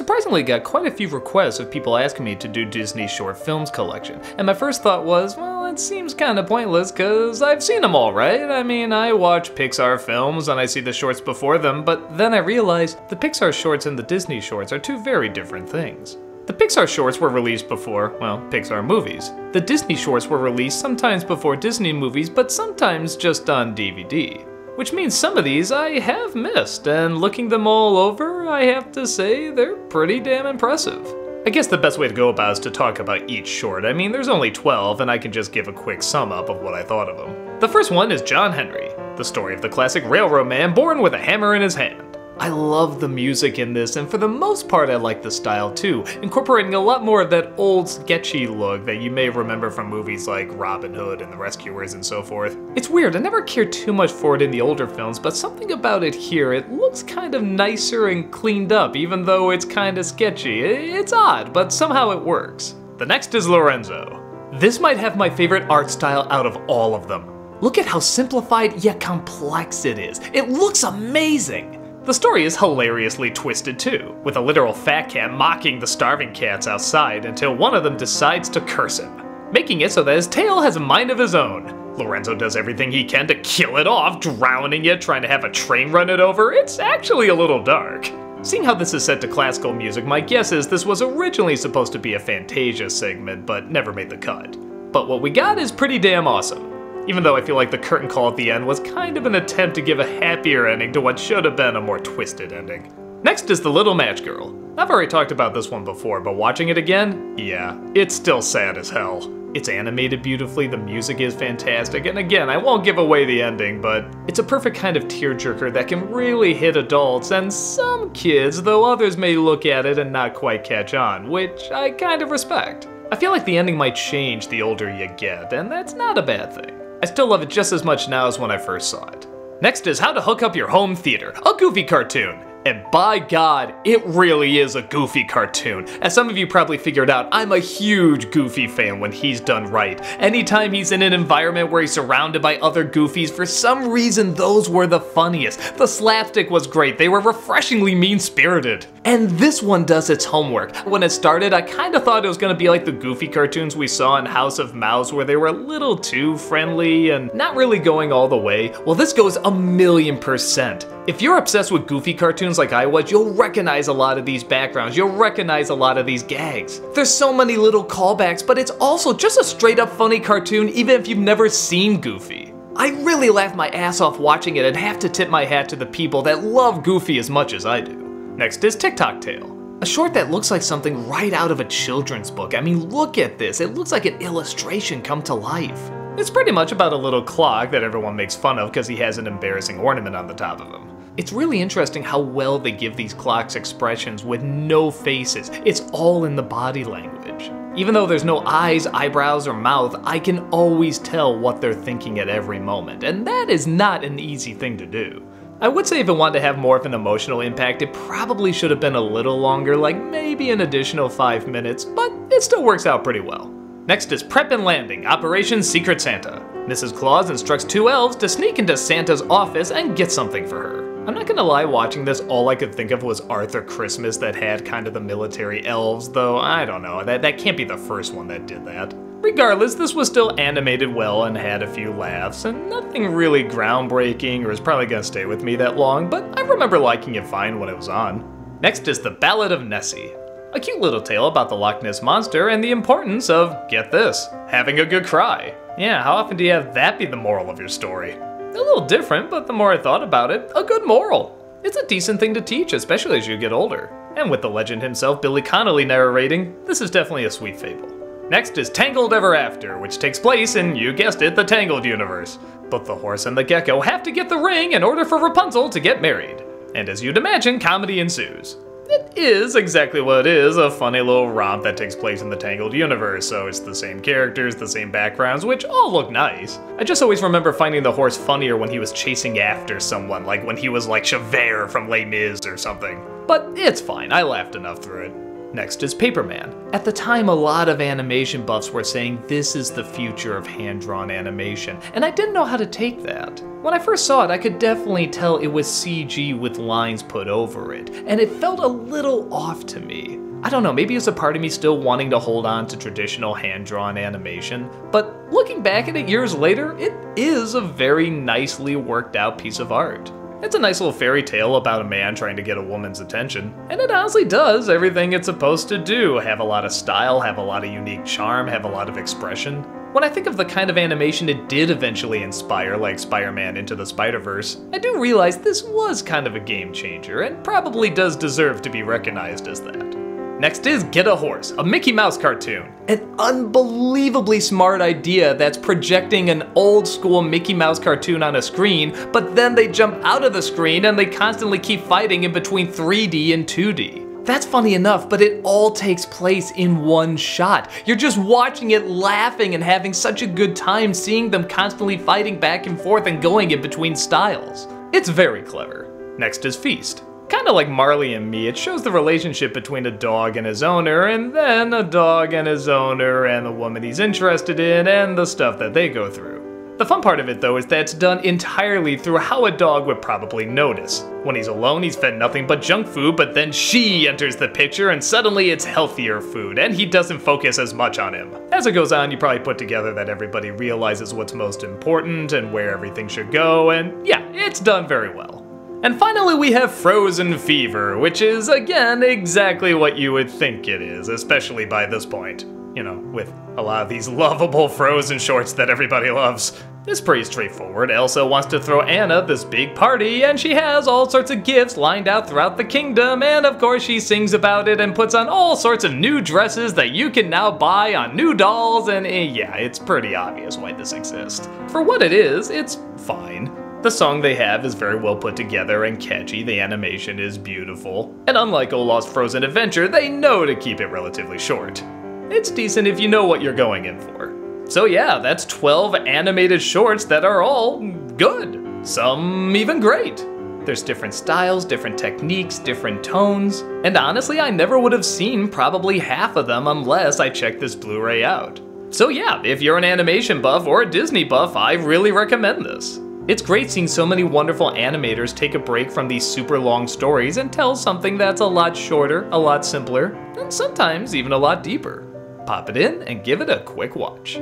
surprisingly got quite a few requests of people asking me to do Disney short films collection, and my first thought was, well, it seems kinda pointless, cause I've seen them all, right? I mean, I watch Pixar films and I see the shorts before them, but then I realized the Pixar shorts and the Disney shorts are two very different things. The Pixar shorts were released before, well, Pixar movies. The Disney shorts were released sometimes before Disney movies, but sometimes just on DVD. Which means some of these I have missed, and looking them all over, I have to say they're pretty damn impressive. I guess the best way to go about is to talk about each short. I mean, there's only 12, and I can just give a quick sum up of what I thought of them. The first one is John Henry, the story of the classic railroad man born with a hammer in his hand. I love the music in this, and for the most part, I like the style too, incorporating a lot more of that old sketchy look that you may remember from movies like Robin Hood and The Rescuers and so forth. It's weird, I never cared too much for it in the older films, but something about it here, it looks kind of nicer and cleaned up, even though it's kind of sketchy. It's odd, but somehow it works. The next is Lorenzo. This might have my favorite art style out of all of them. Look at how simplified yet complex it is. It looks amazing! The story is hilariously twisted too, with a literal fat cat mocking the starving cats outside until one of them decides to curse him, making it so that his tail has a mind of his own. Lorenzo does everything he can to kill it off, drowning it, trying to have a train run it over. It's actually a little dark. Seeing how this is set to classical music, my guess is this was originally supposed to be a Fantasia segment, but never made the cut. But what we got is pretty damn awesome even though I feel like the curtain call at the end was kind of an attempt to give a happier ending to what should have been a more twisted ending. Next is The Little Match Girl. I've already talked about this one before, but watching it again, yeah, it's still sad as hell. It's animated beautifully, the music is fantastic, and again, I won't give away the ending, but it's a perfect kind of tearjerker that can really hit adults and some kids, though others may look at it and not quite catch on, which I kind of respect. I feel like the ending might change the older you get, and that's not a bad thing. I still love it just as much now as when I first saw it. Next is How to Hook Up Your Home Theater, a goofy cartoon. And by God, it really is a goofy cartoon. As some of you probably figured out, I'm a huge Goofy fan when he's done right. Anytime he's in an environment where he's surrounded by other Goofies, for some reason those were the funniest. The slapstick was great, they were refreshingly mean-spirited. And this one does its homework. When it started, I kinda thought it was gonna be like the Goofy cartoons we saw in House of Mouse where they were a little too friendly and not really going all the way. Well, this goes a million percent. If you're obsessed with Goofy cartoons like I was, you'll recognize a lot of these backgrounds, you'll recognize a lot of these gags. There's so many little callbacks, but it's also just a straight up funny cartoon even if you've never seen Goofy. I really laughed my ass off watching it and have to tip my hat to the people that love Goofy as much as I do. Next is Tick Tock Tale. A short that looks like something right out of a children's book. I mean, look at this. It looks like an illustration come to life. It's pretty much about a little clock that everyone makes fun of because he has an embarrassing ornament on the top of him. It's really interesting how well they give these clocks expressions with no faces. It's all in the body language. Even though there's no eyes, eyebrows, or mouth, I can always tell what they're thinking at every moment, and that is not an easy thing to do. I would say if it wanted to have more of an emotional impact, it probably should have been a little longer, like maybe an additional 5 minutes, but it still works out pretty well. Next is Prep and Landing, Operation Secret Santa. Mrs. Claus instructs two elves to sneak into Santa's office and get something for her. I'm not gonna lie, watching this, all I could think of was Arthur Christmas that had kind of the military elves, though I don't know, that, that can't be the first one that did that. Regardless, this was still animated well and had a few laughs, and nothing really groundbreaking or is probably gonna stay with me that long, but I remember liking it fine when it was on. Next is The Ballad of Nessie. A cute little tale about the Loch Ness Monster and the importance of, get this, having a good cry. Yeah, how often do you have that be the moral of your story? A little different, but the more I thought about it, a good moral. It's a decent thing to teach, especially as you get older. And with the legend himself, Billy Connolly, narrating, this is definitely a sweet fable. Next is Tangled Ever After, which takes place in, you guessed it, the Tangled universe. But the horse and the gecko have to get the ring in order for Rapunzel to get married. And as you'd imagine, comedy ensues. It is exactly what it is, a funny little romp that takes place in the Tangled universe, so it's the same characters, the same backgrounds, which all look nice. I just always remember finding the horse funnier when he was chasing after someone, like when he was like Javert from Les Mis or something. But it's fine, I laughed enough through it. Next is Paperman. At the time, a lot of animation buffs were saying this is the future of hand drawn animation, and I didn't know how to take that. When I first saw it, I could definitely tell it was CG with lines put over it, and it felt a little off to me. I don't know, maybe it's a part of me still wanting to hold on to traditional hand drawn animation, but looking back at it years later, it is a very nicely worked out piece of art. It's a nice little fairy tale about a man trying to get a woman's attention, and it honestly does everything it's supposed to do have a lot of style, have a lot of unique charm, have a lot of expression. When I think of the kind of animation it did eventually inspire, like Spider Man Into the Spider Verse, I do realize this was kind of a game changer and probably does deserve to be recognized as that. Next is Get a Horse, a Mickey Mouse cartoon. An unbelievably smart idea that's projecting an old school Mickey Mouse cartoon on a screen, but then they jump out of the screen and they constantly keep fighting in between 3D and 2D. That's funny enough, but it all takes place in one shot. You're just watching it laughing and having such a good time seeing them constantly fighting back and forth and going in between styles. It's very clever. Next is Feast. Kind of like Marley and Me, it shows the relationship between a dog and his owner, and then a dog and his owner, and the woman he's interested in, and the stuff that they go through. The fun part of it though is that it's done entirely through how a dog would probably notice. When he's alone, he's fed nothing but junk food, but then she enters the picture and suddenly it's healthier food, and he doesn't focus as much on him. As it goes on, you probably put together that everybody realizes what's most important and where everything should go, and yeah, it's done very well. And finally we have Frozen Fever, which is, again, exactly what you would think it is, especially by this point. You know, with a lot of these lovable Frozen shorts that everybody loves. It's pretty straightforward. Elsa wants to throw Anna this big party, and she has all sorts of gifts lined out throughout the kingdom, and of course she sings about it and puts on all sorts of new dresses that you can now buy on new dolls, and eh, yeah, it's pretty obvious why this exists. For what it is, it's fine. The song they have is very well put together and catchy, the animation is beautiful, and unlike Olaf's Frozen Adventure, they know to keep it relatively short. It's decent if you know what you're going in for. So yeah, that's 12 animated shorts that are all good, some even great. There's different styles, different techniques, different tones, and honestly I never would have seen probably half of them unless I checked this Blu-ray out. So yeah, if you're an animation buff or a Disney buff, I really recommend this. It's great seeing so many wonderful animators take a break from these super long stories and tell something that's a lot shorter, a lot simpler, and sometimes even a lot deeper. Pop it in and give it a quick watch.